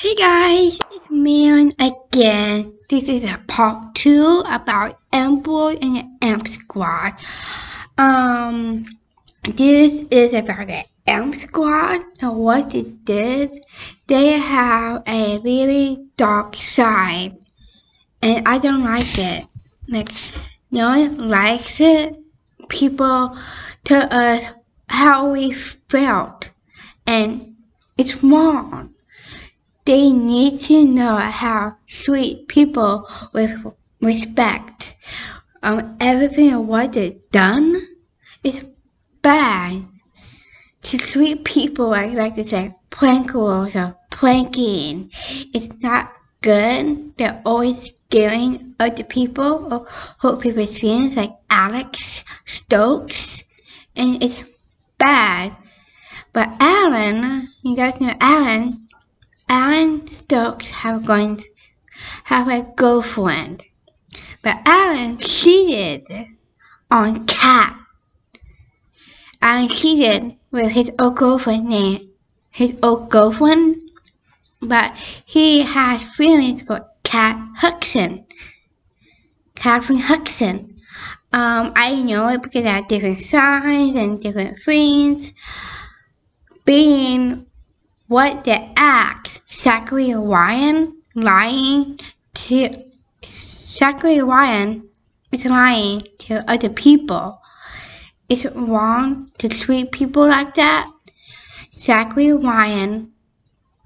Hey guys, it's Maren again. This is a part two about Amboy and the Amp Squad. Um, this is about the Amp Squad and what they did. They have a really dark side, and I don't like it. Like, no one likes it. People tell us how we felt, and it's wrong. They need to know how treat people with respect. Um, everything what they done is bad. To treat people I like to say, prankers or pranking, it's not good. They're always scaring other people or hurt people's feelings like Alex Stokes, and it's bad. But Alan, you guys know Alan, Alan Stokes have going have a girlfriend, but Alan cheated on Kat. Alan cheated with his old girlfriend his old girlfriend, but he has feelings for Kat Hudson. Catherine Hudson. Um, I know it because I have different signs and different things. Being what the act Zachary Ryan lying to Zachary Ryan is lying to other people. It's wrong to treat people like that. Zachary Ryan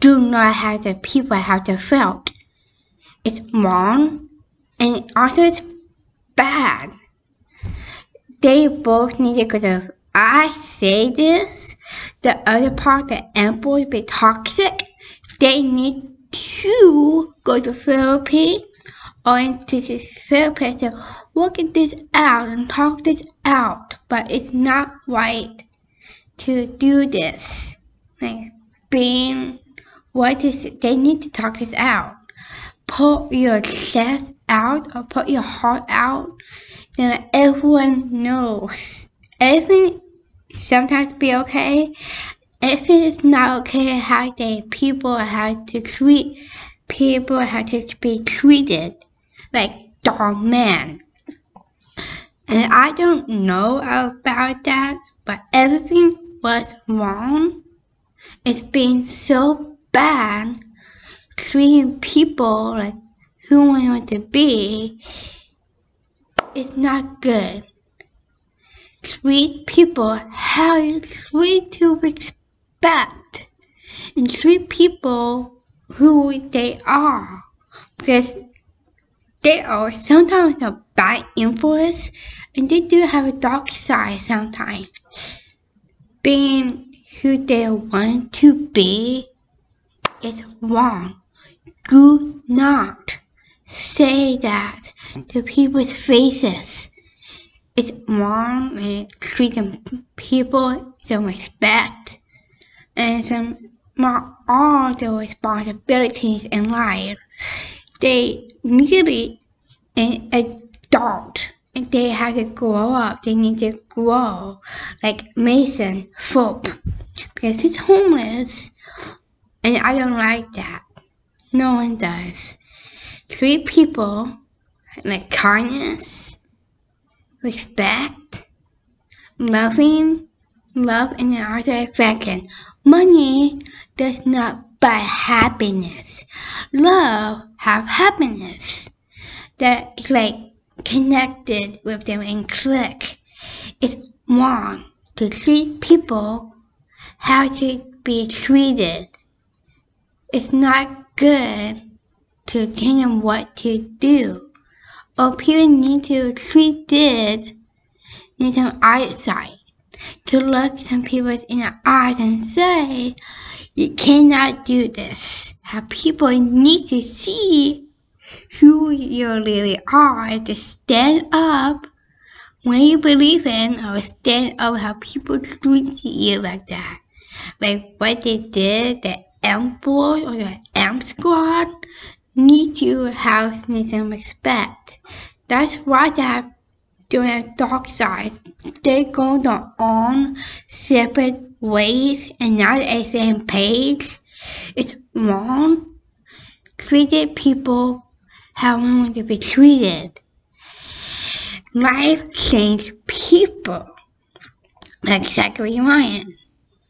do not have the people have to felt. It's wrong and also it's bad. They both need to go to I say this, the other part, the ample be toxic, they need to go to therapy or into this therapist to work this out and talk this out. But it's not right to do this. Like being what is it? they need to talk this out. Put your chest out or put your heart out. Then everyone knows. Everything sometimes be okay. If it's not okay how they people have to treat people have to be treated like dog man. And I don't know about that, but everything was wrong. It's been so bad treating people like who we want to be. It's not good treat people how you treat to respect. And treat people who they are because they are sometimes a bad influence and they do have a dark side sometimes. Being who they want to be is wrong. Do not say that to people's faces. It's wrong and treating people some respect and some all the responsibilities in life. They nearly an adult and they have to grow up. They need to grow like Mason Fulp because he's homeless and I don't like that. No one does. Treat people like kindness respect, loving, love, and other affection. Money does not buy happiness. Love have happiness that like connected with them and click. It's wrong to treat people how to be treated. It's not good to tell them what to do or people need to treat it in some eyesight to look some people in the eyes and say, you cannot do this. How people need to see who you really are to stand up when you believe in or stand up how people treat you like that. Like what they did, the Amp Boy or the Amp Squad need to have some respect. That's why they're doing a dark side. They go their own separate ways and not the same page. It's wrong treated people how I want to be treated. Life changed people like Zachary Ryan.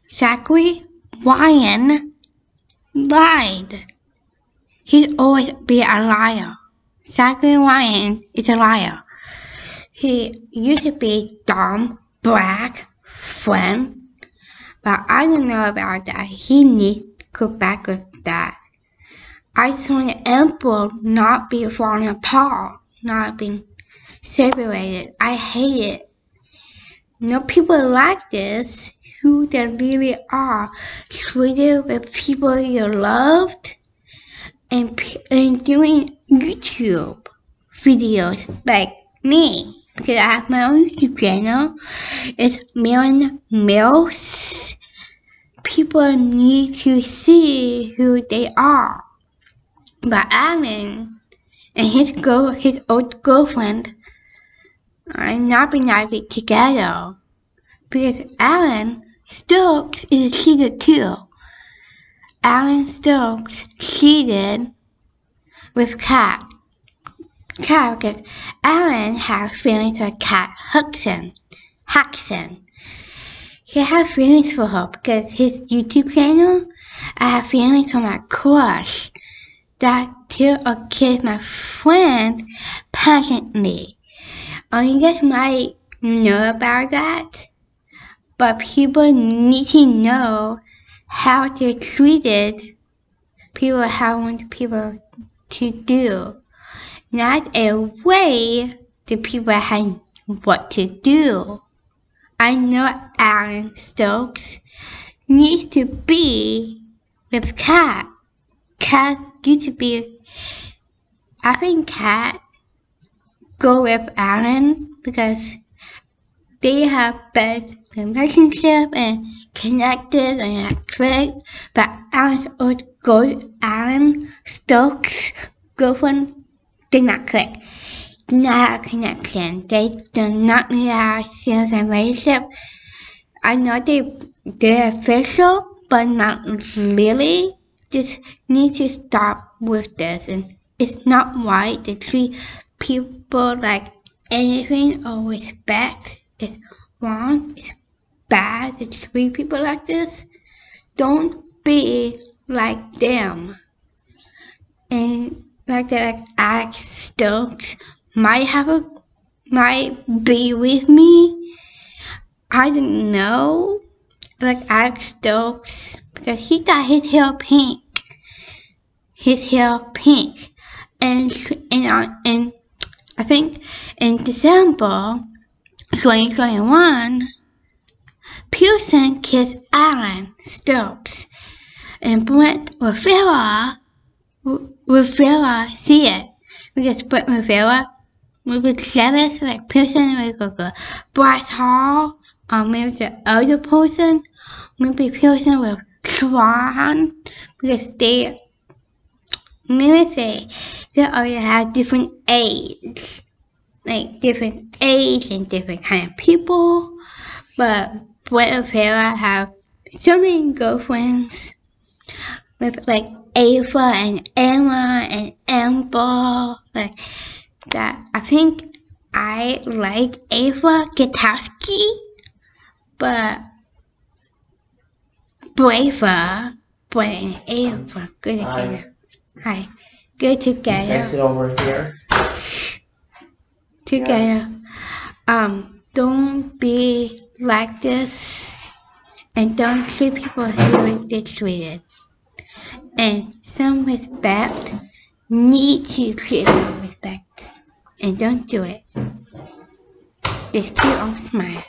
Zachary Ryan lied. He'd always be a liar. Zachary Ryan is a liar. He used to be dumb, black, friend, but I don't know about that. He needs to go back with that. I saw an emperor not be falling apart, not being separated. I hate it. No people like this, who they really are, treated with people you loved, and, and doing YouTube videos like me. Because I have my own YouTube channel. It's Maren Mills. People need to see who they are. But Alan and his girl, his old girlfriend, are not being married together. Because Alan Stokes is cheated too. Alan Stokes cheated with Kat. Kat because Alan has feelings for Kat Hixson. Hixson. He has feelings for her because his YouTube channel, I have feelings for my crush that to a kid my friend passionately. Um, you guys might know about that, but people need to know how to treat it. People how want people to do, not a way the people have what to do. I know Alan Stokes needs to be with Cat. Kat used to be, I think Kat go with Alan because they have best relationship and connected and clicked. But Alan's old gold Alan Stokes girlfriend did not click. Not a connection. They do not need serious relationship. I know they they're official, but not really. Just need to stop with this and it's not right to treat people like anything or respect is wrong, it's bad to treat people like this. Don't be like them. And like that, Alex Stokes might have a might be with me. I didn't know. Like Alex Stokes because he dyed his hair pink. His hair pink, and and uh, and I think in December 2021, Pierson kissed Alan Stokes, and Brent Rivera Rivera see it because Brent Rivera was jealous like like person with a Bryce Hall, oh, or maybe the other person, maybe person with Swan. Because they maybe say they all have different age, like different age and different kind of people. But Brent Rivera have so many girlfriends with like Ava and Emma and Amber, like that. I think I like Ava Gutowski, but Braver, but Ava good together. Hi, good together. I sit over here? Together. Um, don't be like this, and don't treat people who they treated. And some respect need to treat with respect, and don't do it. Just keep on smiling.